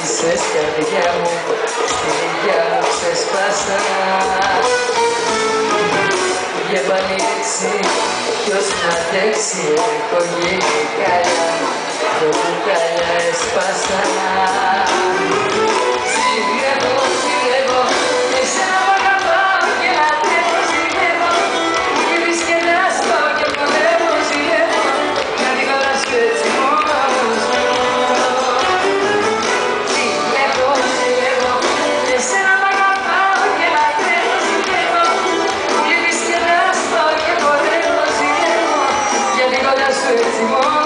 άργησες καρδιά μου, στη δικιά μου ξεσπάσα. Για πάλι έτσι, ποιος να αντέξει, έχω γίνει você se.